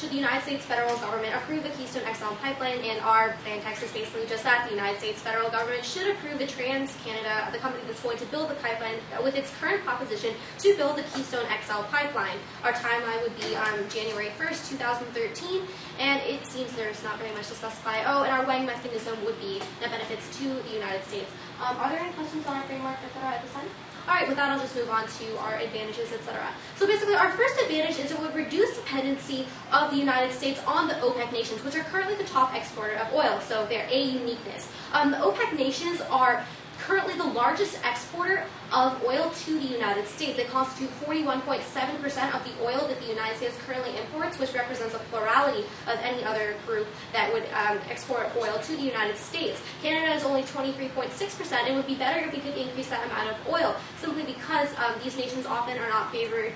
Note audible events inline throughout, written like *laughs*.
should the United States federal government approve the Keystone XL pipeline? And our plan text is basically just that. The United States federal government should approve the TransCanada, the company that's going to build the pipeline, uh, with its current proposition to build the Keystone XL pipeline. Our timeline would be on January 1st, 2013, and it seems there's not very much to specify. Oh, and our weighing mechanism would be net benefits to the United States. Um, are there any questions on our framework, etc. Uh, at this time? All right, with that, I'll just move on to our advantages, etc. So basically, our first advantage is it would reduce dependency of the United States on the OPEC nations, which are currently the top exporter of oil, so they're a uniqueness. Um, the OPEC nations are currently the largest exporter of oil to the United States. They constitute 41.7% of the oil that the United States currently imports, which represents a plurality of any other group that would um, export oil to the United States. Canada is only 23.6%. It would be better if we could increase that amount of oil, simply because um, these nations often are not favored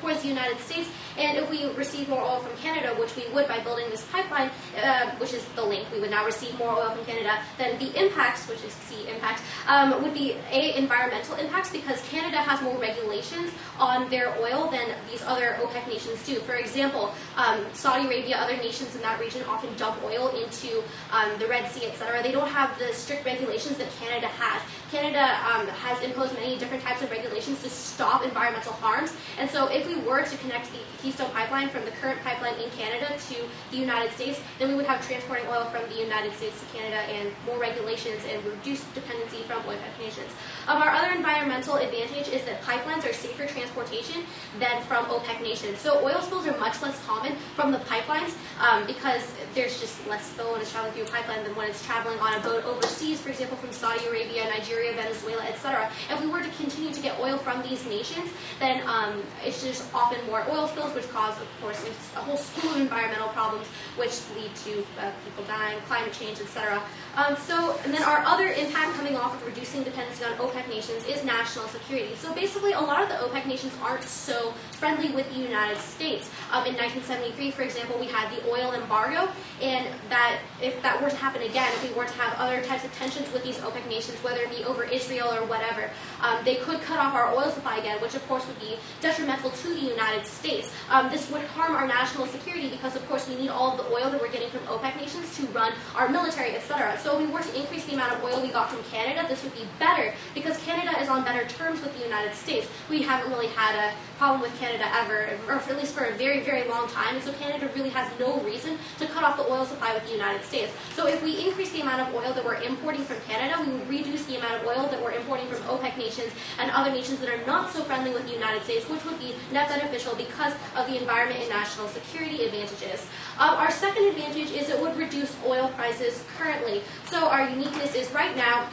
towards the United States. And if we receive more oil from Canada, which we would by building this pipeline, uh, which is the link, we would now receive more oil from Canada, then the impacts, which is C impact, um, would be A, environmental impacts because Canada has more regulations on their oil than these other OPEC nations do. For example, um, Saudi Arabia, other nations in that region often dump oil into um, the Red Sea, etc. They don't have the strict regulations that Canada has. Canada um, has imposed many different types of regulations to stop environmental harms. And so if we were to connect the Keystone Pipeline from the current pipeline in Canada to the United States, then we would have transporting oil from the United States to Canada and more regulations and reduced dependency from oil nations. Um, our other environmental advantage is that pipelines are safer transportation than from OPEC nations. So oil spills are much less common from the pipelines um, because there's just less spill when it's traveling through a pipeline than when it's traveling on a boat overseas, for example, from Saudi Arabia, Nigeria, Venezuela, etc. If we were to continue to get oil from these nations, then um, it's just often more oil spills, which cause, of course, a whole slew of environmental problems, which lead to uh, people dying, climate change, etc. Um, so, and then our other impact coming off of reducing dependency on OPEC nations is national security. So basically, a lot of the OPEC nations aren't so friendly with the United States. Um, in 1973, for example, we had the oil embargo, and that if that were to happen again, if we were to have other types of tensions with these OPEC nations, whether it be over Israel or whatever, um, they could cut off our oil supply again, which of course would be detrimental to the United States. Um, this would harm our national security because, of course, we need all of the oil that we're getting from OPEC nations to run our military, etc. So if we were to increase the amount of oil we got from Canada, this would be better because Canada is on better terms with the United States. We haven't really had a problem with Canada ever, or at least for a very, very long time. And so Canada really has no reason to cut off the oil supply with the United States. So if we increase the amount of oil that we're importing from Canada, we would reduce the amount of oil that we're importing from OPEC nations and other nations that are not so friendly with the United States, which would be net beneficial because of the environment and national security advantages. Uh, our second advantage is it would reduce oil prices currently. So our uniqueness is right now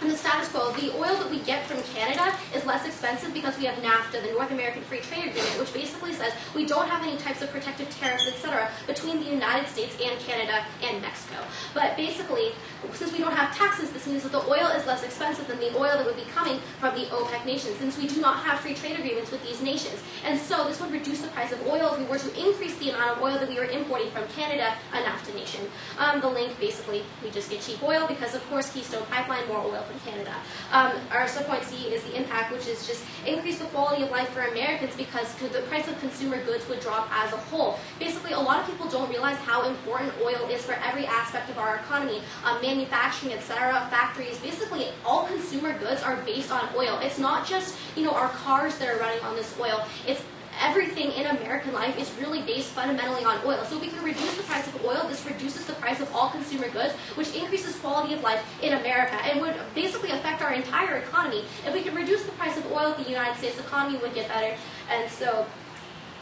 in the status quo, the oil that we get from Canada is less expensive because we have NAFTA, the North American Free Trade Agreement, which basically says we don't have any types of protective tariffs, etc., between the United States and Canada and Mexico. But basically, since we don't have taxes, this means that the oil is less expensive than the oil that would be coming from the OPEC nations, since we do not have free trade agreements with these nations. And so this would reduce the price of oil if we were to increase the amount of oil that we were importing from Canada, a NAFTA nation. Um, the link, basically, we just get cheap oil because, of course, Keystone Pipeline, more oil from Canada. Um, our subpoint C is the impact, which is just increase the quality of life for Americans because the price of consumer goods would drop as a whole. Basically, a lot of people don't realize how important oil is for every aspect of our economy. Um, manufacturing, etc., factories, basically all consumer goods are based on oil. It's not just, you know, our cars that are running on this oil. It's everything in American life is really based fundamentally on oil. So if we can reduce the price of oil, this reduces the price of all consumer goods, which increases quality of life in America and would basically affect our entire economy. If we can reduce the price of oil, the United States economy would get better. And so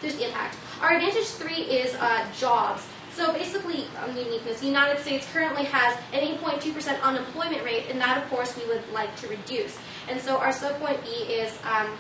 there's the impact. Our advantage three is uh, jobs. So basically, um, uniqueness, the United States currently has an 8.2% unemployment rate, and that, of course, we would like to reduce. And so our subpoint B is um,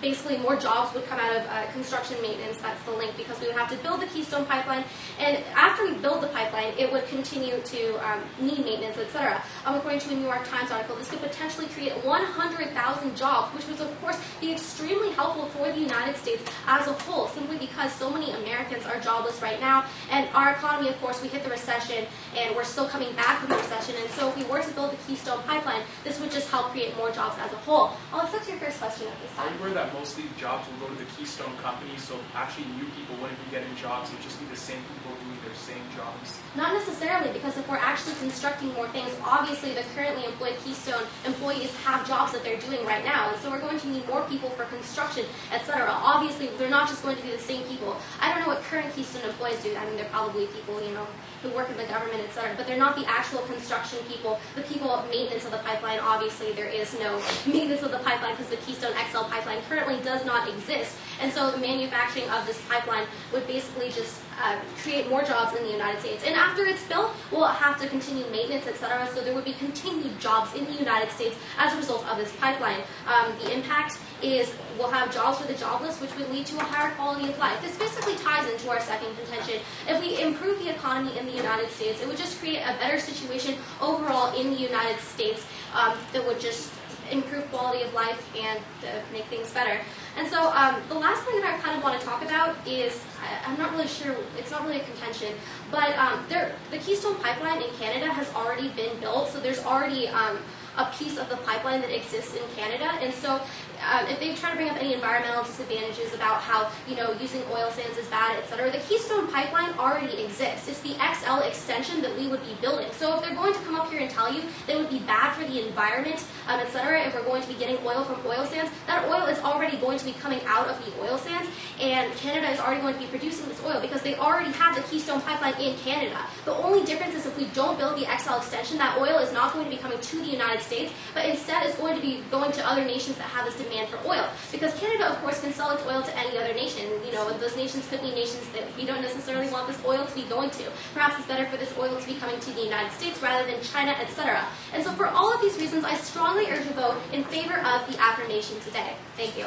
basically more jobs would come out of uh, construction maintenance. That's the link because we would have to build the Keystone Pipeline, and after we build the pipeline, it would continue to um, need maintenance, etc. Um, according to a New York Times article, this could potentially create 100,000 jobs, which would of course be extremely helpful for the United States as a whole, simply because so many Americans are jobless right now, and our economy, of course, we hit the recession, and we're still coming back from the recession, and so if we were to build the Keystone Pipeline, this would just help create more jobs as a whole. I'll accept your first question at this time. I heard that most of these jobs will go to the Keystone Company, so actually new people wouldn't be getting jobs. It would just be the same people doing their same jobs. Not necessarily, because if we're actually constructing more things, obviously the currently employed Keystone employees have jobs that they're doing right now, and so we're going to need more people for construction, etc. Obviously, they're not just going to be the same people. I don't know what current Keystone employees do. I mean, they're probably people, you know, who work in the government, etc. But they're not the actual construction people. The people of maintenance of the pipeline, obviously, there is no maintenance of the pipeline because the Keystone XL pipeline currently does not exist. And so the manufacturing of this pipeline would basically just uh, create more jobs in the United States. And after it's built, we'll have to continue maintenance, etc. So there would be continued jobs in the United States as a result of this pipeline. Um, the impact is we'll have jobs for the jobless, which would lead to a higher quality of life. This basically ties into our second contention. If we improve the economy in the United States, it would just create a better situation overall in the United States um, that would just improve quality of life and uh, make things better. And so um, the last thing that I kind of want to talk about is I, am not really sure, it's not really a contention, but um, there, the Keystone Pipeline in Canada has already been built, so there's already um, a piece of the pipeline that exists in Canada. And so um, if they try to bring up any environmental disadvantages about how you know using oil sands is bad, etc., the Keystone Pipeline already exists. It's the XL extension that we would be building. So if they're going to come up here and tell you that it would be bad for the environment, um, etc., if we're going to be getting oil from oil sands, that oil is already going to be coming out of the oil sands, and Canada is already going to be producing this oil because they already have the Keystone Pipeline in Canada. The only difference is if we don't build the XL extension, that oil is not going to be coming to the United States, but instead is going to be going to other nations that have this demand demand for oil. Because Canada, of course, can sell its oil to any other nation. You know, those nations could be nations that we don't necessarily want this oil to be going to. Perhaps it's better for this oil to be coming to the United States rather than China, etc. And so for all of these reasons, I strongly urge a vote in favor of the affirmation today. Thank you.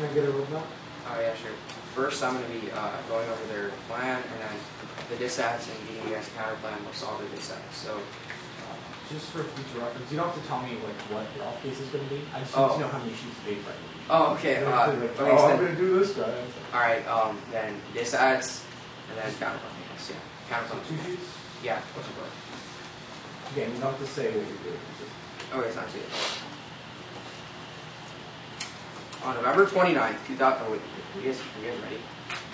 Can I get a roadmap? Oh, yeah, sure. First, I'm going to be uh, going over their plan, and then the disads and guys counter plan will solve the disads. So, uh, just for future reference, you don't have to tell me like what the off case is going to be. I just oh. need to know how many sheets of paper I need. Oh, okay. Uh, like, oh, I'm going to do this guy. All right. Um, then disads, and then counter plan. Yes, yeah. Counter plan. So two sheets. Yeah. What's the word? Again, you don't have to say what you're doing. Just... Okay, it's not too on November 29th, 2000, oh wait, you guys, you guys ready?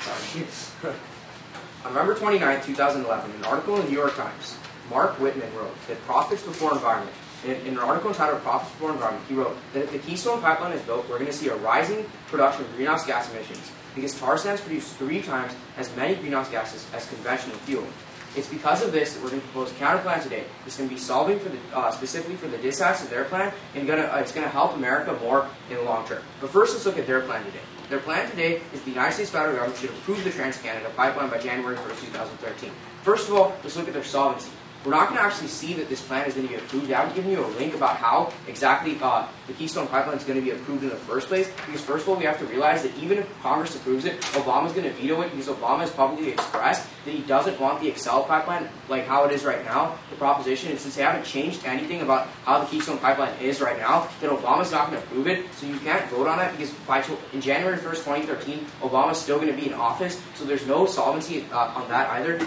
Sorry. *laughs* *laughs* on November 29th, 2011, an article in the New York Times, Mark Whitman wrote that Profits Before Environment, in, in an article entitled Profits Before Environment, he wrote that if the Keystone Pipeline is built, we're going to see a rising production of greenhouse gas emissions because tar sands produce three times as many greenhouse gases as conventional fuel. It's because of this that we're going to propose a counter plan today. It's going to be solving for the uh, specifically for the disads of their plan, and gonna, uh, it's going to help America more in the long term. But first, let's look at their plan today. Their plan today is the United States federal government should approve the TransCanada pipeline by January 1st, 2013. First of all, let's look at their solvency. We're not going to actually see that this plan is going to be approved. I haven't given you a link about how exactly uh, the Keystone Pipeline is going to be approved in the first place. Because first of all, we have to realize that even if Congress approves it, Obama's going to veto it because Obama has publicly expressed that he doesn't want the XL pipeline like how it is right now, the proposition. And since they haven't changed anything about how the Keystone Pipeline is right now, then Obama's not going to approve it. So you can't vote on that because by in January 1st, 2013, Obama's still going to be in office. So there's no solvency uh, on that either.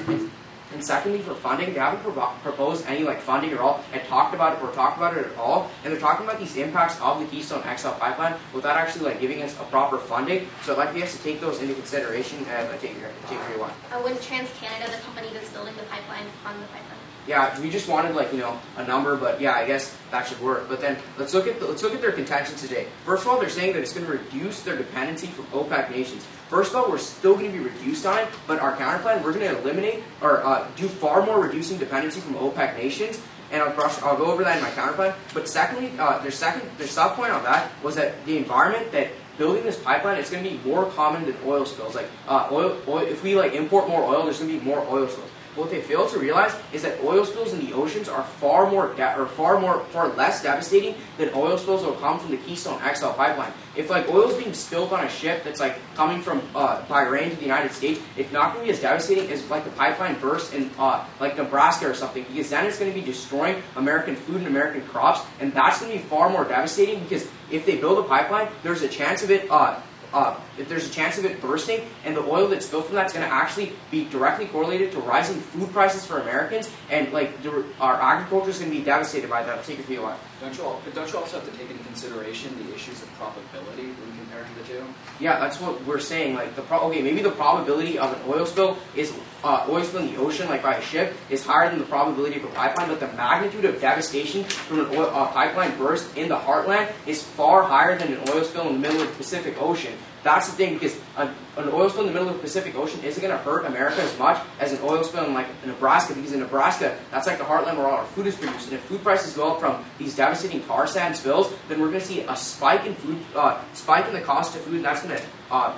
And secondly, for funding, they haven't pro- proposed any like funding at all and talked about it or talked about it at all. And they're talking about these impacts of the Keystone XL pipeline without actually like giving us a proper funding. So I'd like you guys to take those into consideration and uh, take your take your one. Uh, when TransCanada, the company that's building the pipeline, fund the pipeline? Yeah, we just wanted like you know a number, but yeah, I guess that should work. But then let's look at the, let's look at their contention today. First of all, they're saying that it's going to reduce their dependency from OPEC nations. First of all, we're still going to be reduced on it, but our counter plan we're going to eliminate or uh, do far more reducing dependency from OPEC nations. And I'll, brush, I'll go over that in my counter plan. But secondly, uh, their second their sub point on that was that the environment that building this pipeline, it's going to be more common than oil spills. Like uh, oil, oil, if we like import more oil, there's going to be more oil spills. What they fail to realize is that oil spills in the oceans are far more or far more far less devastating than oil spills that will come from the Keystone XL pipeline. If like oil is being spilled on a ship that's like coming from uh, Bahrain to the United States, it's not going to be as devastating as like the pipeline burst in uh, like Nebraska or something, because then it's going to be destroying American food and American crops, and that's going to be far more devastating because if they build a pipeline, there's a chance of it. Uh, uh, if there's a chance of it bursting, and the oil that's spilled from that's going to actually be directly correlated to rising food prices for Americans, and like the, our agriculture is going to be devastated by that. Take your view on. Don't you, al- but don't you also have to take into consideration the issues of probability when compared to the two? Yeah, that's what we're saying. Like the pro- okay, maybe the probability of an oil spill is uh, oil spill in the ocean, like by a ship, is higher than the probability of a pipeline. But the magnitude of devastation from an oil uh, pipeline burst in the heartland is far higher than an oil spill in the middle of the Pacific Ocean. That's the thing because an, an oil spill in the middle of the Pacific Ocean isn't going to hurt America as much as an oil spill in like Nebraska because in Nebraska that's like the heartland where all our food is produced. And if food prices go up from these devastating tar sand spills, then we're going to see a spike in food, uh, spike in the cost of food, and that's going to uh,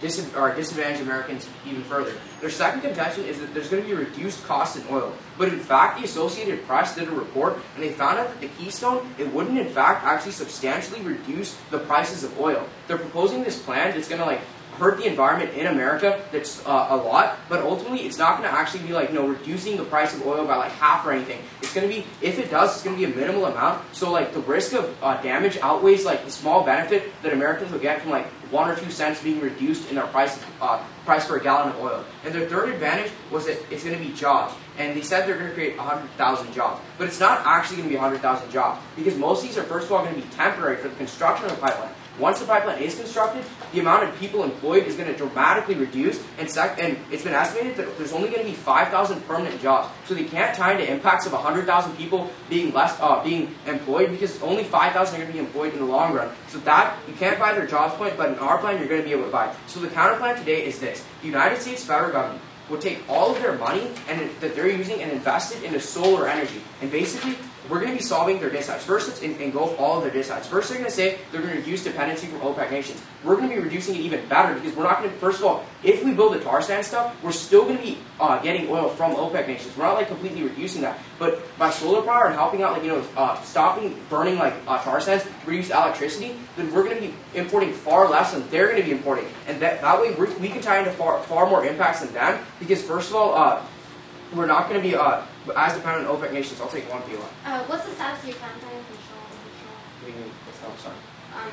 dis- or disadvantage Americans even further. Their second contention is that there's going to be reduced costs in oil. But in fact, the Associated Press did a report and they found out that the Keystone, it wouldn't in fact actually substantially reduce the prices of oil. They're proposing this plan that's going to like hurt the environment in America that's uh, a lot, but ultimately it's not going to actually be like, you know, reducing the price of oil by like half or anything. It's going to be, if it does, it's going to be a minimal amount. So like the risk of uh, damage outweighs like the small benefit that Americans will get from like one or two cents being reduced in their price, uh, price a gallon of oil. And their third advantage was that it's going to be jobs. And they said they're going to create 100,000 jobs. But it's not actually going to be 100,000 jobs because most of these are first of all going to be temporary for the construction of the pipeline. Once the pipeline is constructed, the amount of people employed is going to dramatically reduce, and, sec- and it's been estimated that there's only going to be 5,000 permanent jobs. So they can't tie into impacts of 100,000 people being less uh, being employed because only 5,000 are going to be employed in the long run. So that you can't buy their jobs point, but in our plan you're going to be able to buy. So the counter plan today is this: the United States federal government will take all of their money and that they're using and invest it into solar energy, and basically we're going to be solving their disads. First, let's en- engulf all of their disads. First, they're going to say they're going to reduce dependency from OPEC nations. We're going to be reducing it even better because we're not going to, first of all, if we build the tar sand stuff, we're still going to be uh, getting oil from OPEC nations. We're not like completely reducing that. But by solar power and helping out, like, you know, uh, stopping burning like uh, tar sands reduce electricity, then we're going to be importing far less than they're going to be importing. And that, that way we can tie into far, far more impacts than them because, first of all, uh, we're not going to be uh, as dependent on OPEC nations. I'll take one POI. Uh, what's the status of your plan? Conditional, conditional. What do you mean? Oh, sorry. Um,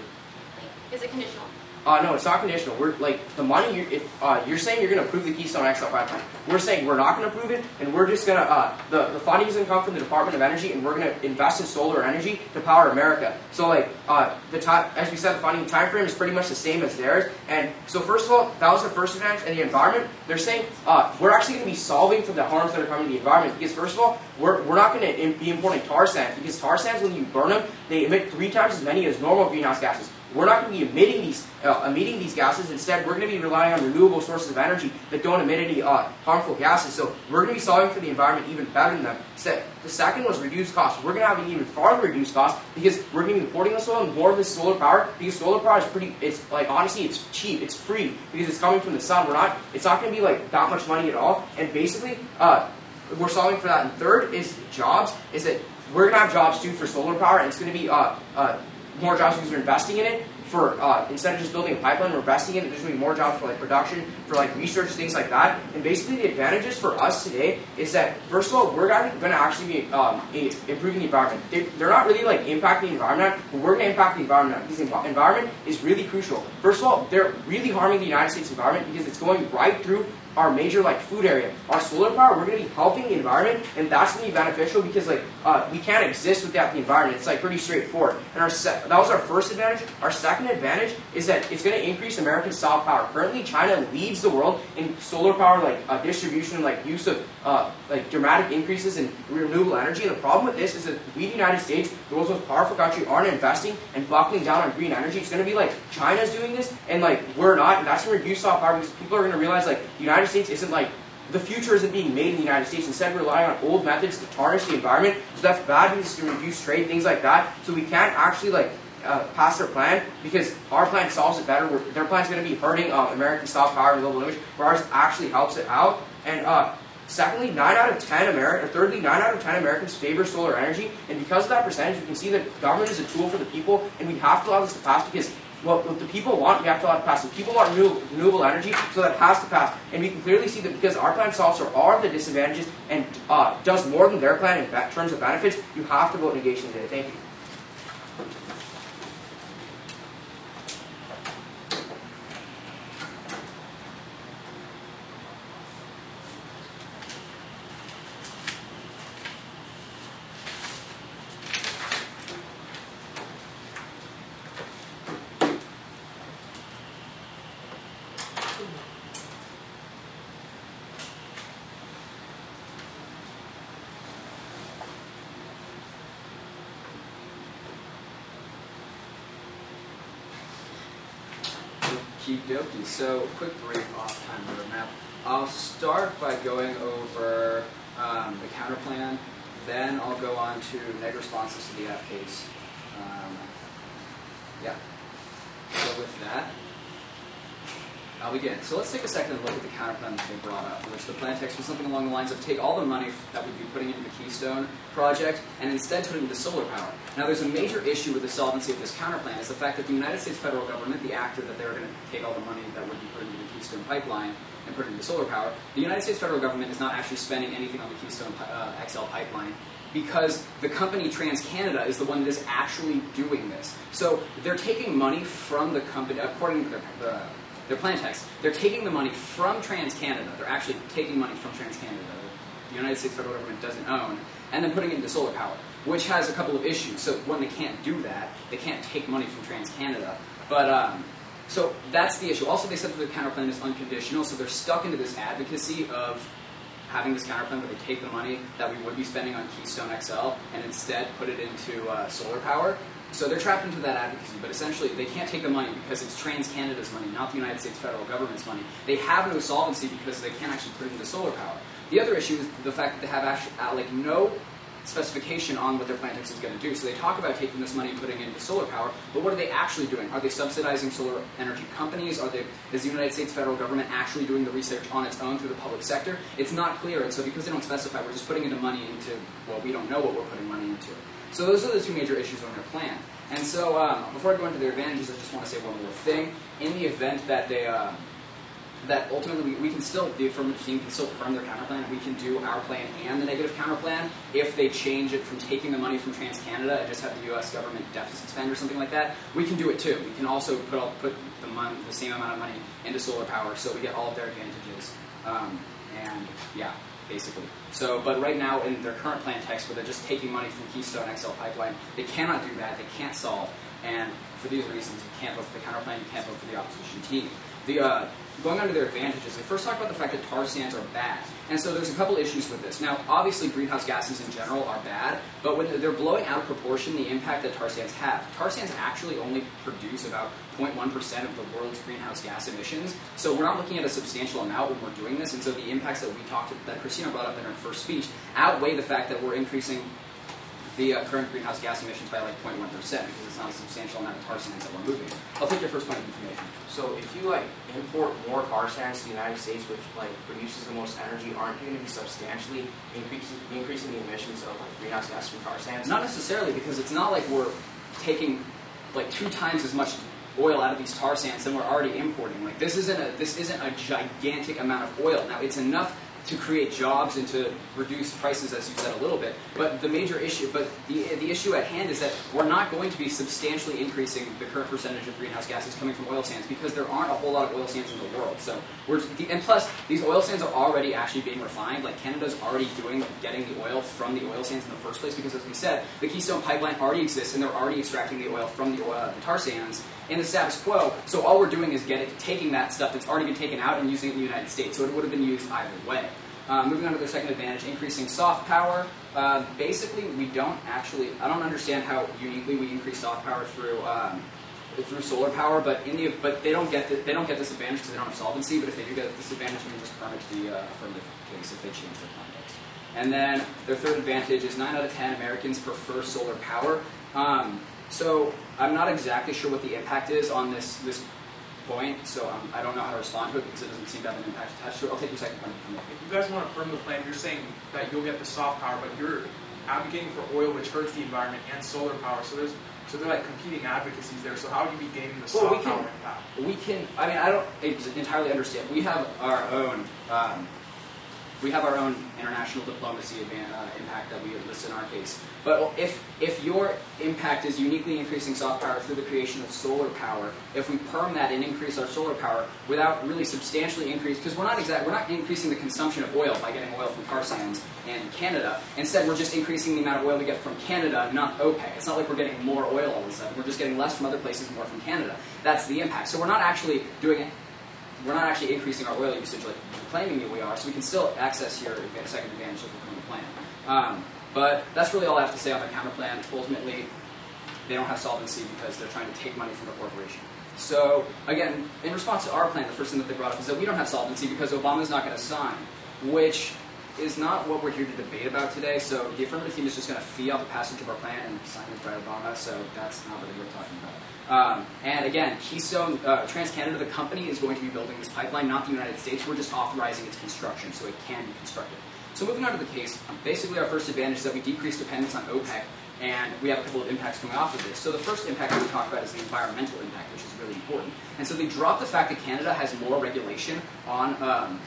like, is it conditional? Uh, no, it's not conditional. We're like the money. You, if uh, you're saying you're going to approve the Keystone XL pipeline, we're saying we're not going to approve it, and we're just going to uh, the the funding is going to come from the Department of Energy, and we're going to invest in solar energy to power America. So like uh, the time, as we said, the funding time frame is pretty much the same as theirs. And so first of all, that was the first advantage. And the environment, they're saying uh, we're actually going to be solving for the harms that are coming to the environment because first of all, we're, we're not going to be importing tar sands because tar sands, when you burn them, they emit three times as many as normal greenhouse gases. We're not going to be emitting these uh, emitting these gases. Instead, we're going to be relying on renewable sources of energy that don't emit any uh, harmful gases. So we're going to be solving for the environment even better than them. Se- the second was reduced costs. We're going to have an even farther reduced cost because we're going to be importing the soil and more of this solar power because solar power is pretty. It's like honestly, it's cheap. It's free because it's coming from the sun. We're not. It's not going to be like that much money at all. And basically, uh, we're solving for that. And third is jobs. Is that we're going to have jobs too for solar power, and it's going to be uh, uh, more jobs because we're investing in it. For uh, instead of just building a pipeline, we're investing in it. There's going to be more jobs for like production, for like research, things like that. And basically, the advantages for us today is that first of all, we're going to actually be um, improving the environment. They, they're not really like impacting the environment, but we're going to impact the environment because the environment is really crucial. First of all, they're really harming the United States environment because it's going right through our major like food area. Our solar power, we're going to be helping the environment, and that's going to be beneficial because like uh, we can't exist without the environment. It's like pretty straightforward. And our that was our first advantage. Our second advantage is that it's going to increase American soft power. Currently, China leads the world in solar power like uh, distribution and like use of uh, like dramatic increases in renewable energy. And the problem with this is that we, the United States, the world's most powerful country, aren't investing and buckling down on green energy. It's going to be like China's doing this, and like we're not, and that's going to reduce soft power because people are going to realize like the United States isn't like the future isn't being made in the United States. Instead, we're relying on old methods to tarnish the environment. So that's bad because to reduce trade, things like that. So we can't actually like uh, pass their plan because our plan solves it better. We're, their plan's going to be hurting um, American stock power and global image, where ours actually helps it out. And uh, secondly, nine out of ten American, or thirdly, nine out of ten Americans favor solar energy, and because of that percentage, we can see that government is a tool for the people, and we have to allow this to pass because what, what the people want, we have to allow it to pass. So people want renewable, renewable energy, so that has to pass. And we can clearly see that because our plan solves for all of the disadvantages and uh, does more than their plan in terms of benefits, you have to vote negation today. Thank you. So, quick brief off time roadmap. I'll start by going over um, the counter plan. Then I'll go on to neg responses to the aff case. Um, yeah. So with that, I'll begin. So let's take a second and look at the counter plan that they brought up, which the plan text was something along the lines of take all the money that we'd be putting into the Keystone project and instead put it into solar power. Now, there's a major issue with the solvency of this counter plan is the fact that the United States federal government, the actor that they were going to take all the money that would be put into the Keystone pipeline and put into solar power, the United States federal government is not actually spending anything on the Keystone uh, XL pipeline because the company TransCanada is the one that is actually doing this. So they're taking money from the company, according to their, the, their plan text, they're taking the money from TransCanada. They're actually taking money from TransCanada, the United States federal government doesn't own, and then putting it into solar power, which has a couple of issues. So one, they can't do that. They can't take money from TransCanada. But um, so that's the issue. Also, they said that the counterplan is unconditional, so they're stuck into this advocacy of having this counterplan where they take the money that we would be spending on Keystone XL and instead put it into uh, solar power. So they're trapped into that advocacy, but essentially they can't take the money because it's TransCanada's money, not the United States federal government's money. They have no solvency because they can't actually put it into solar power. The other issue is the fact that they have actually, uh, like no specification on what their plan is going to do. So they talk about taking this money and putting it into solar power, but what are they actually doing? Are they subsidizing solar energy companies? Are they, is the United States federal government actually doing the research on its own through the public sector? It's not clear, and so because they don't specify, we're just putting into money into, well, we don't know what we're putting money into. So those are the two major issues on their plan. And so um, before I go into their advantages, I just want to say one more thing. In the event that they, uh, that ultimately we, we can still, the affirmative team can still confirm their counterplan. We can do our plan and the negative counterplan if they change it from taking the money from TransCanada and just have the U.S. government deficit spend or something like that. We can do it too. We can also put all, put the, the same amount of money into solar power, so we get all of their advantages. Um, and yeah, basically. So, but right now in their current plan text, where they're just taking money from Keystone XL pipeline, they cannot do that. They can't solve. And for these reasons, you can't vote for the counterplan. You can't vote for the opposition team. The uh, going to their advantages, they first talk about the fact that tar sands are bad. And so there's a couple issues with this. Now, obviously, greenhouse gases in general are bad, but when they're blowing out of proportion the impact that tar sands have, tar sands actually only produce about 0.1% of the world's greenhouse gas emissions. So we're not looking at a substantial amount when we're doing this. And so the impacts that we talked that Christina brought up in her first speech outweigh the fact that we're increasing the uh, current greenhouse gas emissions by like 0.1% because it's not a substantial amount of tar sands that we're moving. I'll take your first point of information. So if you like import more tar sands to the United States, which like produces the most energy, aren't you going to be substantially increasing increasing the emissions of like greenhouse gas from tar sands? Not necessarily, because it's not like we're taking like two times as much oil out of these tar sands than we're already importing. Like this isn't a this isn't a gigantic amount of oil. Now it's enough to create jobs and to reduce prices, as you said a little bit. But the major issue, but the the issue at hand is that we're not going to be substantially increasing the current percentage of greenhouse gases coming from oil sands because there aren't a whole lot of oil sands in the world. So we're and plus these oil sands are already actually being refined. Like Canada's already doing getting the oil from the oil sands in the first place because, as we said, the Keystone Pipeline already exists and they're already extracting the oil from the oil, the tar sands in the status quo. So all we're doing is getting taking that stuff that's already been taken out and using it in the United States. So it would have been used either way. Uh, moving on to their second advantage, increasing soft power. Uh, basically, we don't actually. I don't understand how uniquely we increase soft power through um, through solar power, but in the but they don't get the, they don't get this advantage because they don't have solvency. But if they do get this advantage, you can just permit the uh, affirmative case if they change their context. And then their third advantage is nine out of ten Americans prefer solar power. Um, So I'm not exactly sure what the impact is on this this point. So um, I don't know how to respond to it because it doesn't seem to have an impact attached to it. I'll take your second point. If you guys want to firm the plan, you're saying that you'll get the soft power, but you're advocating for oil, which hurts the environment, and solar power. So there's so they're like competing advocacies there. So how would you be gaining the Well, soft we can- power impact? We can. I mean, I don't entirely understand. We have our own. Um, we have our own international diplomacy uh, impact that we list in our case. But if if your impact is uniquely increasing soft power through the creation of solar power, if we perm that and increase our solar power without really substantially increase, because we're not exact, we're not increasing the consumption of oil by getting oil from tar sands and Canada. Instead, we're just increasing the amount of oil we get from Canada, not OPEC. It's not like we're getting more oil all of a sudden. We're just getting less from other places, more from Canada. That's the impact. So we're not actually doing it we're not actually increasing our oil usage like claiming that we are, so we can still access your second advantage of the plan. Um, but that's really all I have to say on the counter plan. Ultimately, they don't have solvency because they're trying to take money from the corporation. So again, in response to our plan, the first thing that they brought up is that we don't have solvency because Obama's not going to sign, which is not what we're here to debate about today. So the affirmative team is just going to fiat the passage of our plan and sign it by Obama. So that's not really what we're talking about. Um, and again, Keystone, uh, TransCanada, the company, is going to be building this pipeline, not the United States. We're just authorizing its construction so it can be constructed. So moving on to the case, basically our first advantage is that we decrease dependence on OPEC, and we have a couple of impacts coming off of this. So the first impact that we talk about is the environmental impact, which is really important. And so they drop the fact that Canada has more regulation on um,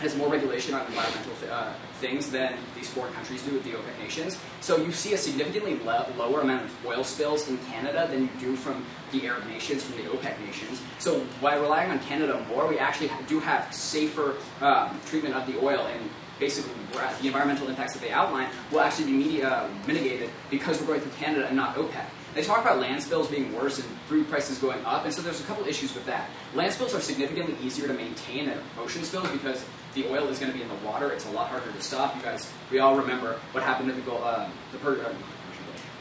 has more regulation on environmental uh, things than these foreign countries do with the OPEC nations. So you see a significantly lower amount of oil spills in Canada than you do from the Arab nations, from the OPEC nations. So by relying on Canada more, we actually do have safer um, treatment of the oil and basically the environmental impacts that they outline will actually be media, uh, mitigated because we're going through Canada and not OPEC. They talk about land spills being worse and food prices going up, and so there's a couple issues with that. Land spills are significantly easier to maintain than ocean spills because the oil is going to be in the water. It's a lot harder to stop. You guys, we all remember what happened to the Gulf, uh, the, per- uh,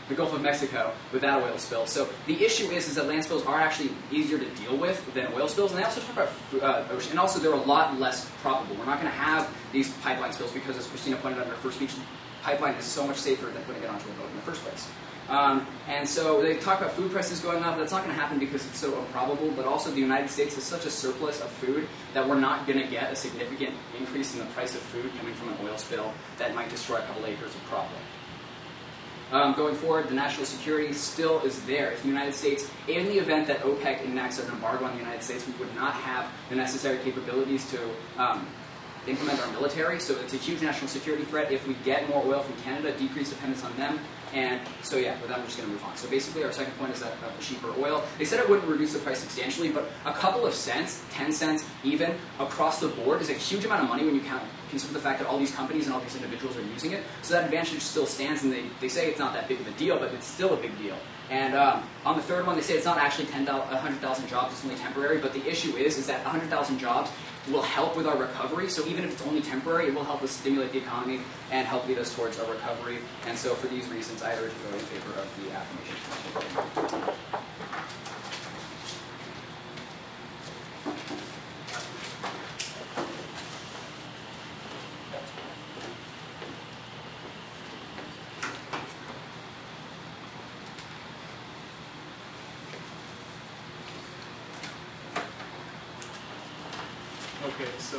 the Gulf of Mexico with that oil spill. So the issue is, is that land spills are actually easier to deal with than oil spills, and they also talk about uh, ocean, and also they're a lot less probable. We're not going to have these pipeline spills because, as Christina pointed out in her first speech, pipeline is so much safer than putting it onto a boat in the first place. Um, and so they talk about food prices going up. That's not going to happen because it's so improbable. But also, the United States has such a surplus of food that we're not going to get a significant increase in the price of food coming from an oil spill that might destroy a couple acres of cropland. Um, going forward, the national security still is there. If the United States, in the event that OPEC enacts an embargo on the United States, we would not have the necessary capabilities to um, implement our military. So it's a huge national security threat. If we get more oil from Canada, decrease dependence on them. And so yeah, with that, I'm just going to move on. So basically, our second point is that of the cheaper oil. They said it wouldn't reduce the price substantially, but a couple of cents, 10 cents even, across the board is a huge amount of money when you count, consider the fact that all these companies and all these individuals are using it. So that advantage still stands, and they, they say it's not that big of a deal, but it's still a big deal. And um, on the third one, they say it's not actually 100,000 jobs, it's only temporary, but the issue is, is that 100,000 jobs will help with our recovery. So even if it's only temporary, it will help us stimulate the economy and help lead us towards our recovery. And so for these reasons, I urge to vote in favor of the affirmation. Okay, so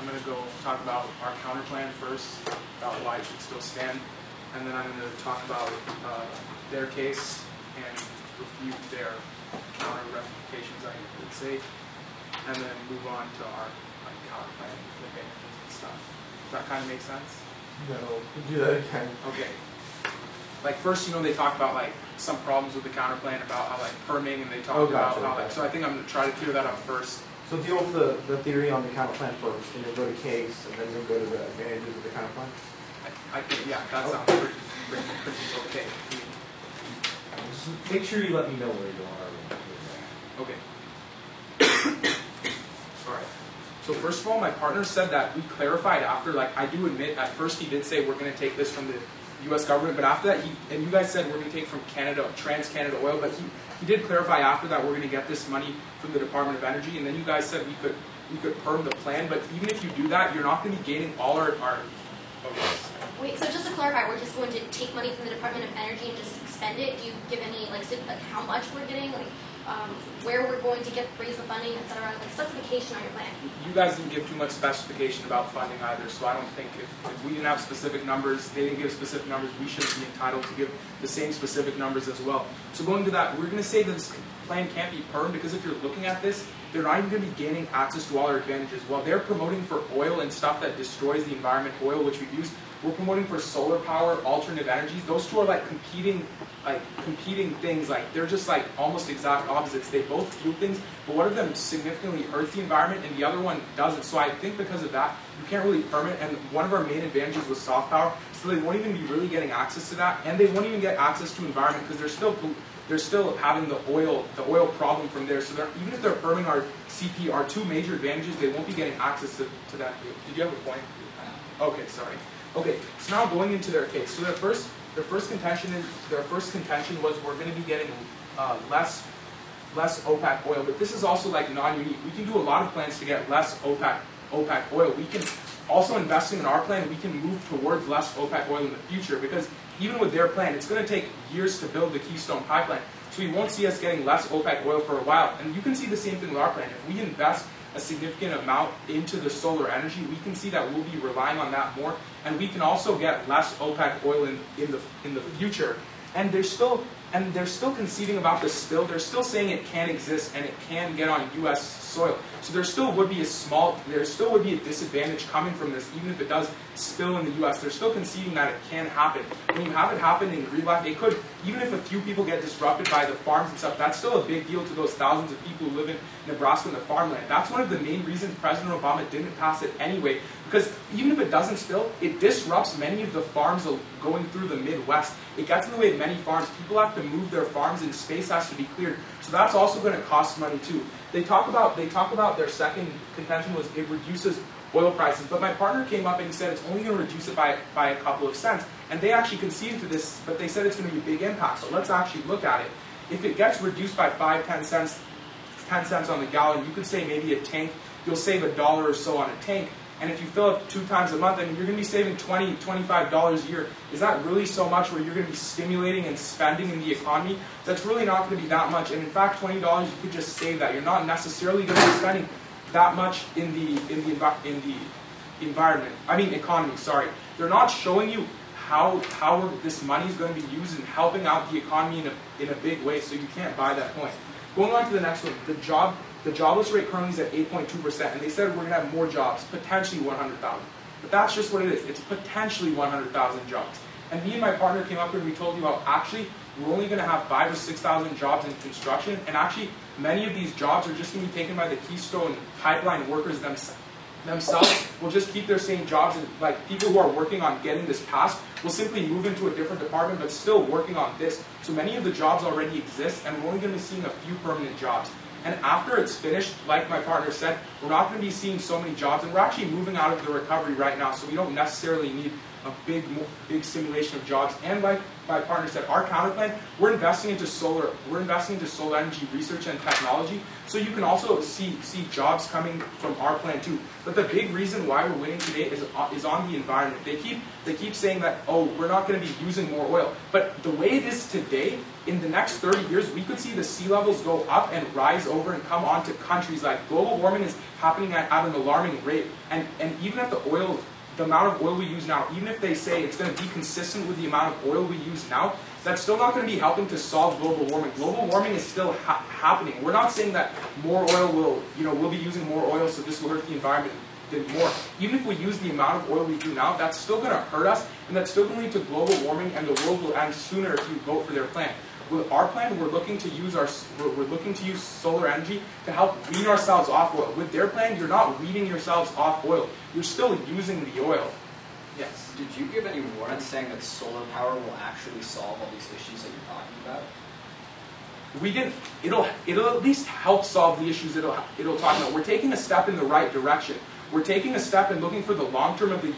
I'm going to go talk about our counter plan first, about why it should still stand, and then I'm going to talk about uh, their case and refute their counter ramifications, I would say, and then move on to our like, counter plan, the benefits and stuff. Does that kind of make sense? No, do that again. Okay. Like first, you know, they talk about like some problems with the counter plan about how like permitting, and they talk Oh, about gotcha, how like. gotcha. So I think I'm going to try to clear that up first. So deal with the, the theory on the counter plan first, and then go to case, and then you'll go to the advantages of the counter plan. I, I think yeah, that sounds pretty, pretty, pretty okay. Just make sure you let me know where you are. Okay. All right. So first of all, my partner said that we clarified after. Like I do admit, at first he did say we're going to take this from the U.S. government, but after that, he and you guys said we're going to take from Canada, TransCanada Oil, but he he did clarify after that we're going to get this money from the Department of Energy, and then you guys said we could we could perm the plan, but even if you do that, you're not going to be gaining all our our. Wait, so just to clarify, we're just going to take money from the Department of Energy and just spend it? Do you give any, like, like how much we're getting, like, um, where we're going to get, raise the funding, et cetera? Like, specification on your plan? You guys didn't give too much specification about funding either, so I don't think if, if we didn't have specific numbers, they didn't give specific numbers, we shouldn't be entitled to give the same specific numbers as well. So going to that, we're going to say that this plan can't be perm because if you're looking at this, they're not even going to be gaining access to all our advantages. While they're promoting for oil and stuff that destroys the environment, oil which we use, we're promoting for solar power, alternative energies. Those two are like competing, like competing things. Like they're just like almost exact opposites. They both fuel things, but one of them significantly hurts the environment, and the other one doesn't. So I think because of that, you can't really permit. And one of our main advantages was soft power, so they won't even be really getting access to that, and they won't even get access to environment because they're still they're still having the oil the oil problem from there. So they're, even if they're permitting our CP, our two major advantages, they won't be getting access to, to that. Did you have a point? Okay, sorry. Okay, so now going into their case. So their first their first contention is their first contention was we're going to be getting uh, less less OPEC oil, but this is also like non-unique. We can do a lot of plans to get less OPEC OPEC oil. We can also investing in our plan, we can move towards less OPEC oil in the future because even with their plan, it's going to take years to build the Keystone Pipeline. So we won't see us getting less OPEC oil for a while. And you can see the same thing with our plan. If we invest a significant amount into the solar energy, we can see that we'll be relying on that more, and we can also get less OPEC oil in, in the in the future. And they're still and they're still conceding about this still. They're still saying it can exist and it can get on U.S. soil. So there still would be a small, there still would be a disadvantage coming from this, even if it does spill in the U.S. They're still conceding that it can happen. When you have it happen in real life, it could, even if a few people get disrupted by the farms and stuff, that's still a big deal to those thousands of people who live in Nebraska and the farmland. That's one of the main reasons President Obama didn't pass it anyway, because even if it doesn't spill, it disrupts many of the farms going through the Midwest. It gets in the way of many farms. People have to move their farms and space has to be cleared. So that's also going to cost money too. They talk about they talk about their second contention was it reduces oil prices. But my partner came up and he said it's only going to reduce it by, by a couple of cents. And they actually conceded to this, but they said it's going to be a big impact. So let's actually look at it. If it gets reduced by five, ten cents, 10 cents on the gallon, you could say maybe a tank, you'll save a dollar or so on a tank. And if you fill up two times a month, I mean, you're going to be saving $20, $25 a year. Is that really so much where you're going to be stimulating and spending in the economy? That's really not going to be that much. And in fact, $20, you could just save that. You're not necessarily going to be spending that much in the, in the, in the environment. I mean, economy, sorry. They're not showing you how, how this money is going to be used in helping out the economy in a, in a big way, so you can't buy that point. Going on to the next one, the job the jobless rate currently is at 8.2%, and they said we're going to have more jobs, potentially 100,000. But that's just what it is. It's potentially 100,000 jobs. And me and my partner came up here and we told you about actually we're only going to have five or 6,000 jobs in construction, and actually many of these jobs are just going to be taken by the Keystone pipeline workers themselves themselves will just keep their same jobs and like people who are working on getting this passed will simply move into a different department but still working on this. So many of the jobs already exist and we're only going to be seeing a few permanent jobs. And after it's finished, like my partner said, we're not going to be seeing so many jobs, and we're actually moving out of the recovery right now, so we don't necessarily need a big, big simulation of jobs. And like my partner said, our counterplan, we're investing into solar. We're investing into solar energy research and technology. So you can also see see jobs coming from our plan too. But the big reason why we're winning today is uh, is on the environment. They keep they keep saying that oh we're not going to be using more oil. But the way it is today, in the next 30 years, we could see the sea levels go up and rise over and come onto countries like global warming is happening at, at an alarming rate. And and even at the oil the amount of oil we use now, even if they say it's going to be consistent with the amount of oil we use now, that's still not going to be helping to solve global warming. Global warming is still ha happening. We're not saying that more oil will, you know, we'll be using more oil, so this will hurt the environment more. Even if we use the amount of oil we do now, that's still going to hurt us, and that's still going to lead to global warming, and the world will end sooner if you vote for their plan. With our plan, we're looking to use our we're, we're looking to use solar energy to help wean ourselves off oil. With their plan, you're not weaning yourselves off oil. You're still using the oil. Yes. Did you give any warrants saying that solar power will actually solve all these issues that you're talking about? We can. It'll. It'll at least help solve the issues. It'll. It'll talk about. We're taking a step in the right direction. We're taking a step in looking for the long term of the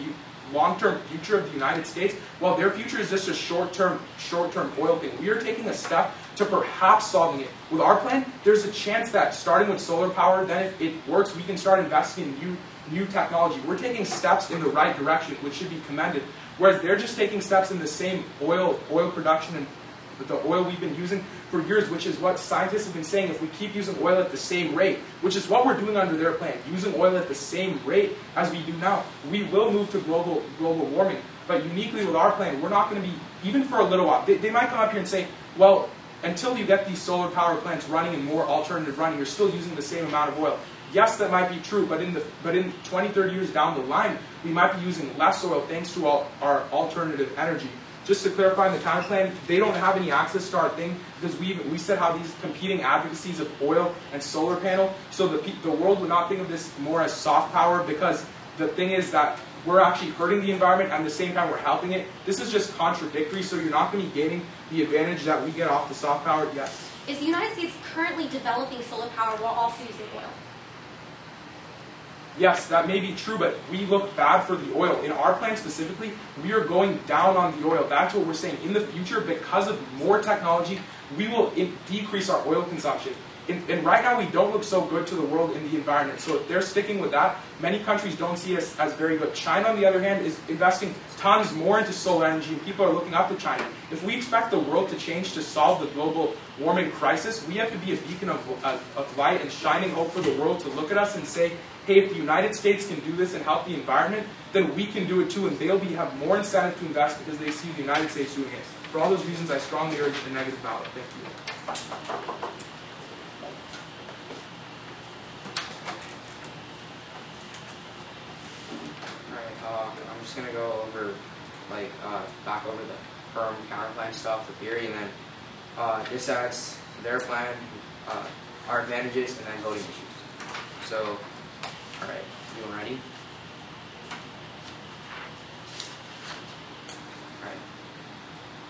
long-term future of the United States, while their future is just a short-term, short-term oil thing. We are taking a step to perhaps solving it. With our plan, there's a chance that starting with solar power, then if it works, we can start investing in new, new technology. We're taking steps in the right direction, which should be commended. Whereas they're just taking steps in the same oil oil production and the oil we've been using for years, which is what scientists have been saying. If we keep using oil at the same rate, which is what we're doing under their plan, using oil at the same rate as we do now, we will move to global global warming. But uniquely with our plan, we're not going to be even for a little while. They, they might come up here and say, well, until you get these solar power plants running and more alternative running, you're still using the same amount of oil. Yes, that might be true, but in the but in 20, 30 years down the line, we might be using less oil thanks to all our alternative energy. Just to clarify in the counter plan, they don't have any access to our thing because we we said how these competing advocacies of oil and solar panel. So the the world would not think of this more as soft power because the thing is that we're actually hurting the environment and at the same time we're helping it. This is just contradictory. So you're not going to be gaining the advantage that we get off the soft power. Yes. Is the United States currently developing solar power while also using oil? Yes, that may be true, but we look bad for the oil. In our plan specifically, we are going down on the oil. That's what we're saying. In the future, because of more technology, we will decrease our oil consumption. In, and right now, we don't look so good to the world in the environment. So if they're sticking with that, many countries don't see us as very good. China, on the other hand, is investing tons more into solar energy, and people are looking up to China. If we expect the world to change to solve the global warming crisis, we have to be a beacon of, of, of light and shining hope for the world to look at us and say, hey, if the United States can do this and help the environment, then we can do it too, and they'll be have more incentive to invest because they see the United States doing it. For all those reasons, I strongly urge the negative ballot. Thank you. Uh, I'm just gonna go over, like, uh, back over the firm counter plan stuff, the theory, and then, uh, disads their plan, uh, our advantages, and then voting issues. So, alright, you ready? Alright.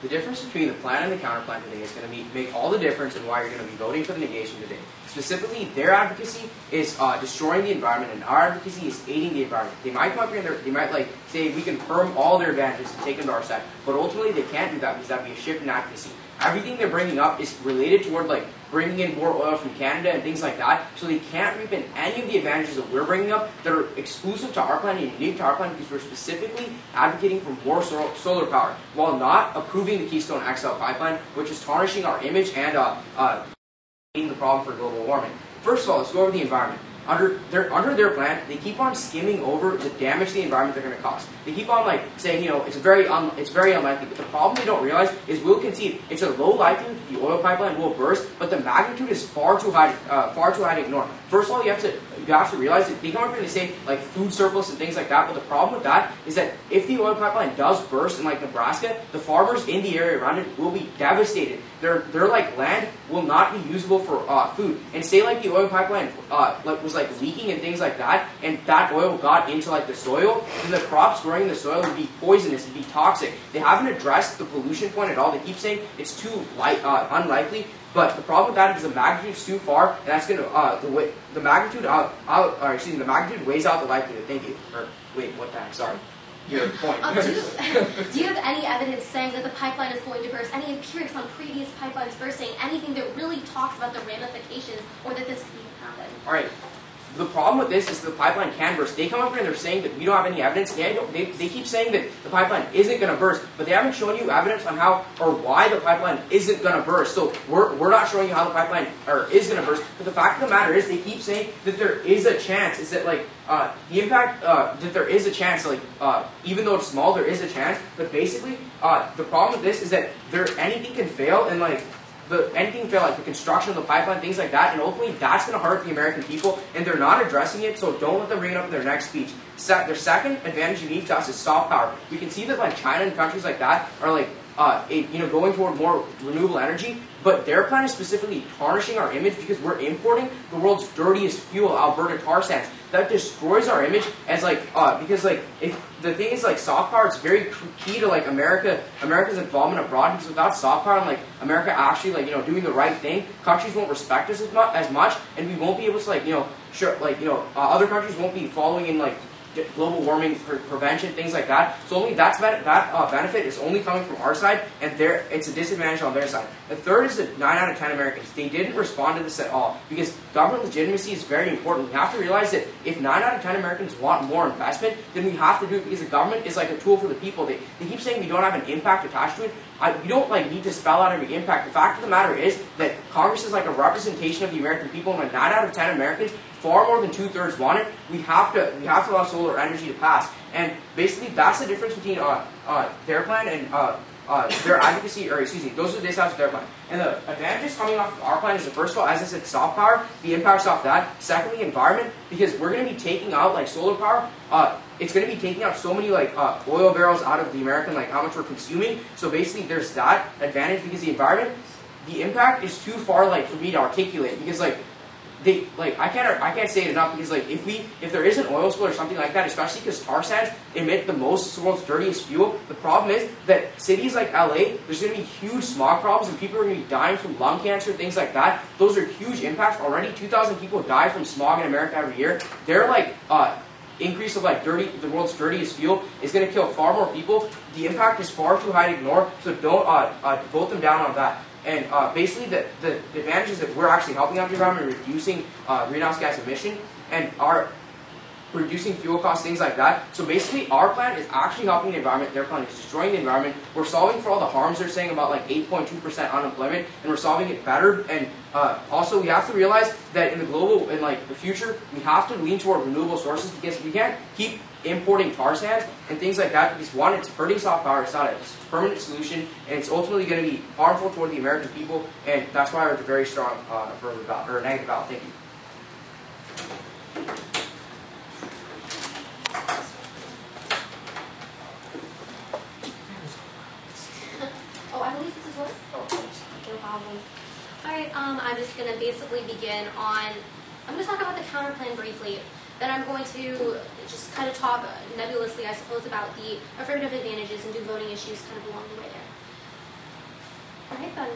The difference between the plan and the counterplan today is going to make all the difference in why you're going to be voting for the negation today. Specifically, their advocacy is uh, destroying the environment, and our advocacy is aiding the environment. They might come up here and they might like say we can perm all their advantages and take them to our side, but ultimately they can't do that because that'd be a shift in advocacy. Everything they're bringing up is related toward like bringing in more oil from Canada and things like that, so they can't reap in any of the advantages that we're bringing up that are exclusive to our plan and unique to our plan because we're specifically advocating for more sol- solar power while not approving the Keystone XL pipeline, which is tarnishing our image and uh, uh, the problem for global warming. First of all, let's go over the environment. Under their under their plan, they keep on skimming over the damage the environment they're going to cause. They keep on like saying, you know, it's very un, it's very unlikely. But the problem they don't realize is we'll concede it's a low likelihood the oil pipeline will burst, but the magnitude is far too high, uh, far too high to ignore. First of all, you have to you have to realize that they come up here and they say like food surplus and things like that. But the problem with that is that if the oil pipeline does burst in like Nebraska, the farmers in the area around it will be devastated. Their their like land will not be usable for uh, food. And say like the oil pipeline uh, like was like leaking and things like that, and that oil got into like the soil, then the crops growing in the soil would be poisonous, it'd be toxic. They haven't addressed the pollution point at all. They keep saying it's too light, uh, unlikely. But the problem with that is the magnitude's too far, and that's gonna uh, the way the magnitude out, out or excuse me, the magnitude weighs out the likelihood. Thank you. Or wait, what the heck? Sorry. Your point. Um, do, you, *laughs* do you have any evidence saying that the pipeline is going to burst? Any empirics on previous pipelines bursting? Anything that really talks about the ramifications or that this could even happen? All right. The problem with this is the pipeline can burst. They come up here and they're saying that we don't have any evidence. They, they, they keep saying that the pipeline isn't going to burst, but they haven't shown you evidence on how or why the pipeline isn't going to burst. So we're, we're not showing you how the pipeline or is going to burst. But the fact of the matter is, they keep saying that there is a chance. Is that like uh, the impact uh, that there is a chance? Like uh, even though it's small, there is a chance. But basically, uh, the problem with this is that there anything can fail and like the anything fail, like the construction of the pipeline, things like that, and ultimately that's going to hurt the American people, and they're not addressing it. So don't let them bring it up in their next speech. Se- their second advantage unique to us is soft power. We can see that like China and countries like that are like uh, it, you know going toward more renewable energy, but their plan is specifically tarnishing our image because we're importing the world's dirtiest fuel, Alberta tar sands. That destroys our image as like uh, because like if the thing is like soft power, it's very key to like America, America's involvement abroad. Because without soft power and like America actually like you know doing the right thing, countries won't respect us as much, as much, and we won't be able to like you know sure like you know uh, other countries won't be following in like global warming pre- prevention, things like that. So only that's that uh, benefit is only coming from our side, and there it's a disadvantage on their side. The third is that nine out of ten Americans they didn't respond to this at all because government legitimacy is very important. We have to realize that if nine out of ten Americans want more investment, then we have to do it because the government is like a tool for the people. They, they keep saying we don't have an impact attached to it. I, we don't like need to spell out every impact. The fact of the matter is that Congress is like a representation of the American people, and when nine out of ten Americans, far more than two thirds want it, we have to we have to allow solar energy to pass. And basically, that's the difference between uh, uh, their plan and uh, uh, their *coughs* advocacy, or excuse me, those are the sides of their plan. And the advantages coming off of our plan is first of all, as I said, soft power, the impacts off that. Secondly, environment, because we're going to be taking out like solar power. Uh, it's going to be taking out so many like uh, oil barrels out of the American, like how much we're consuming. So basically, there's that advantage because the environment, the impact is too far like for me to articulate because like they like I can't I can't say it enough because like if we if there is an oil spill or something like that, especially because tar sands emit the most the world's dirtiest fuel. The problem is that cities like LA, there's going to be huge smog problems and people are going to be dying from lung cancer, things like that. Those are huge impacts. Already, 2,000 people die from smog in America every year. They're like uh, increase of like dirty the world's dirtiest fuel is going to kill far more people. The impact is far too high to ignore. So don't uh, uh, vote them down on that. And uh, basically, the, the, advantage is that we're actually helping out the environment, reducing uh, greenhouse gas emission, and our reducing fuel costs, things like that. So basically, our plan is actually helping the environment. Their plan is destroying the environment. We're solving for all the harms they're saying about like 8.2% unemployment, and we're solving it better. And uh, also, we have to realize that in the global, in like the future, we have to lean toward renewable sources because we can't keep importing tar sands and things like that because one, it's hurting soft power. It's not a permanent solution, and it's ultimately going to be harmful toward the American people. And that's why we're very strong uh, for about or negative ballot. Thank you. *laughs* Oh, I believe this is oh, no problem. All right, um, I'm just gonna basically begin on. I'm gonna talk about the counter plan briefly. Then I'm going to just kind of talk nebulously, I suppose, about the affirmative advantages and do voting issues kind of along the way there. All right, then.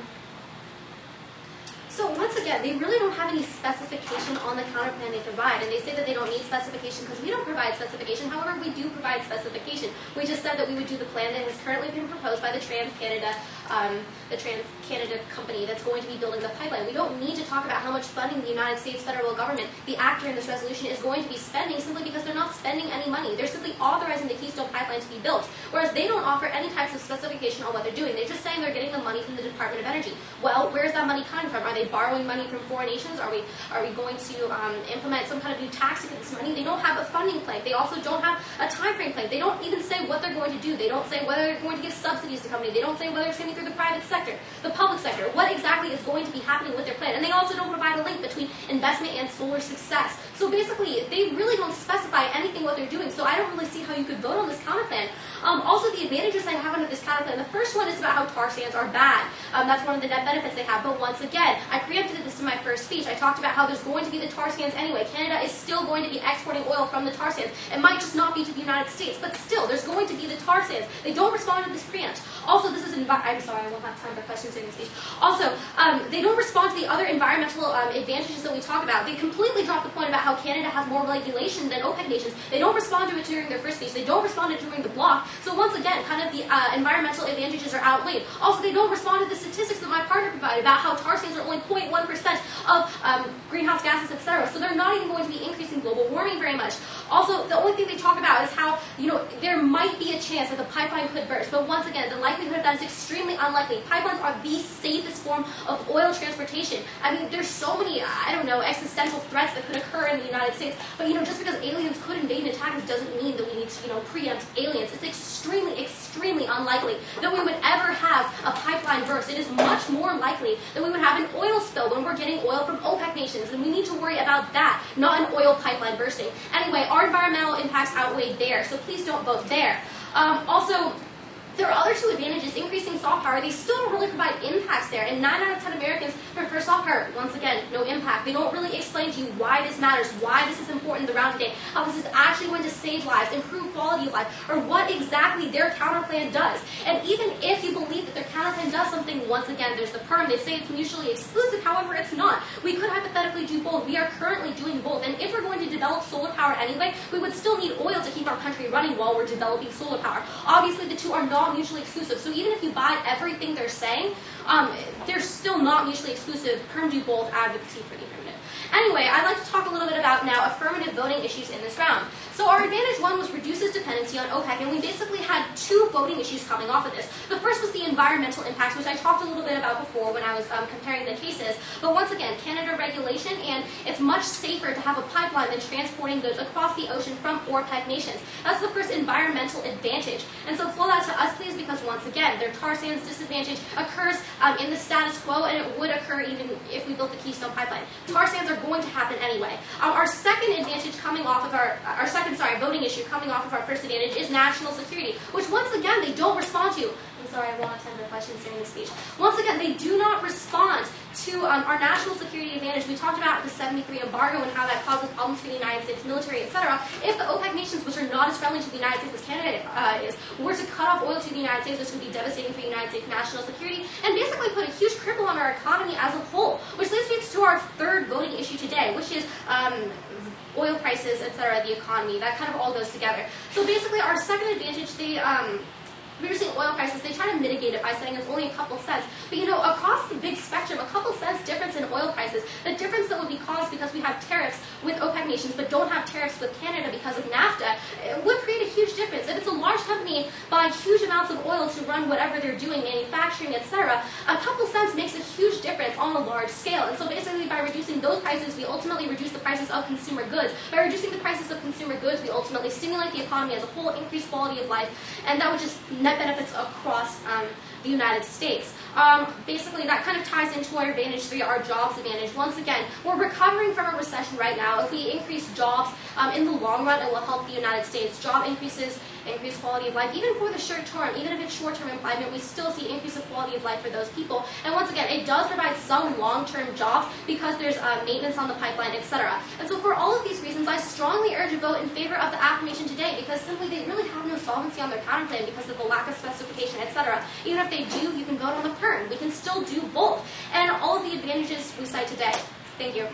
So once again, they really don't have any specification on the counter plan they provide, and they say that they don't need specification because we don't provide specification. However, we do provide specification. We just said that we would do the plan that has currently been proposed by the TransCanada, um, the Trans Canada company that's going to be building the pipeline. We don't need to talk about how much funding the United States federal government, the actor in this resolution, is going to be spending simply because they're not spending any money. They're simply authorizing the Keystone Pipeline to be built, whereas they don't offer any types of specification on what they're doing. They're just saying they're getting the money from the Department of Energy. Well, where's that money coming from? Are they borrowing money from foreign nations? Are we are we going to um, implement some kind of new tax this money? They don't have a funding plan. They also don't have a time frame plan. They don't even say what they're going to do. They don't say whether they're going to give subsidies to companies. They don't say whether it's going to be through the private sector, the public sector. What exactly is going to be happening with their plan? And they also don't provide a link between investment and solar success. So basically, they really don't specify anything what they're doing. So I don't really see how you could vote on this counter plan. Um, also, the advantages I have under this counter plan. The first one is about how tar sands are bad. Um, that's one of the net benefits they have. But once again, I preempted this in my first speech. I talked about how there's going to be the tar sands anyway. Canada is still going to be exporting oil from the tar sands. It might just not be to the United States, but still, there's going to be the tar sands. They don't respond to this preempt. Also, this is I'm sorry, I won't have time for questions in this speech. Also, um, they don't respond to the other environmental um, advantages that we talk about. They completely drop the point about how Canada has more regulation than OPEC nations. They don't respond to it during their first speech. They don't respond to it during the block. So once again, kind of the uh, environmental advantages are outweighed. Also, they don't respond to the statistics that my partner provided about how tar sands are only 0.1% of um, greenhouse gases, etc. So they're not even going to be increasing global warming very much. Also, the only thing they talk about is how, you know, there might be a chance that the pipeline could burst. But once again, the likelihood of that is extremely unlikely. Pipelines are the safest form of oil transportation. I mean, there's so many, I don't know, existential threats that could occur in the United States. But, you know, just because aliens could invade and attack us doesn't mean that we need to, you know, preempt aliens. It's extremely, extremely unlikely that we would ever have a pipeline burst. It is much more likely that we would have an oil spill when we're getting oil from OPEC nations. And we need to worry about that, not an oil pipeline bursting. Anyway, our environmental impacts outweigh there, so please don't vote there. Um, also, there are other two advantages. Increasing soft power, they still don't really provide impacts there. And 9 out of 10 Americans prefer soft power. Once again, no impact. They don't really explain to you why this matters, why this is important the round day, how this is actually going to save lives, improve quality of life, or what exactly their counterplan does. And even if you believe that their counterplan does something, once again, there's the perm. They say it's mutually exclusive. However, it's not. We could hypothetically do both. We are currently doing both. And if we're going to develop solar power anyway, we would still need oil to keep our country running while we're developing solar power. Obviously, the two are not mutually exclusive. So even if you buy everything they're saying, um, they're still not mutually exclusive. Perm do both advocacy for the affirmative. Anyway, I'd like to talk a little bit about now affirmative voting issues in this round. So our advantage one was reduces dependency on OPEC, and we basically had two voting issues coming off of this. The first was the environmental impacts, which I talked a little bit about before when I was um, comparing the cases. But once again, Canada regulation, and it's much safer to have a pipeline than transporting goods across the ocean from OPEC nations. That's the first environmental advantage. And so flow that to us, please, because once again, their tar sands disadvantage occurs um, in the status quo, and it would occur even if we built the Keystone Pipeline. Tar sands are going to happen anyway. Um, our second advantage coming off of our, our second sorry, voting issue coming off of our first advantage is national security, which once again they don't respond to. I'm sorry, I won't attend the questions during the speech. Once again, they do not respond to um, our national security advantage. We talked about the 73 embargo and how that causes problems for the United States military, etc. If the OPEC nations, which are not as friendly to the United States as Canada uh, is, were to cut off oil to the United States, this would be devastating for the United States national security and basically put a huge cripple on our economy as a whole. Which leads me to our third voting issue today, which is um, oil prices, etc., the economy. That kind of all goes together. So basically, our second advantage, the um, reducing oil prices, they try to mitigate it by saying it's only a couple cents. But you know, across the big spectrum, a couple cents difference in oil prices, the difference that would be caused because we have tariffs with OPEC nations but don't have tariffs with Canada because of NAFTA, would create huge difference. If it's a large company buying huge amounts of oil to run whatever they're doing, manufacturing, etc., a couple cents makes a huge difference on a large scale. And so basically by reducing those prices, we ultimately reduce the prices of consumer goods. By reducing the prices of consumer goods, we ultimately stimulate the economy as a whole, increase quality of life, and that would just net benefits across um, the United States. Um, basically, that kind of ties into our advantage three, our jobs advantage. Once again, we're recovering from a recession right now. If we increase jobs um, in the long run, it will help the United States. Job increases increase quality of life, even for the short term, even if it's short-term employment, we still see increase of quality of life for those people. And once again, it does provide some long-term jobs because there's uh, maintenance on the pipeline, etc. And so for all of these reasons, I strongly urge a vote in favor of the affirmation today because simply they really have no solvency on their counterclaim because of the lack of specification, etc. Even if they do, you can vote on the PERM. We can still do both. And all of the advantages we cite today. Thank you.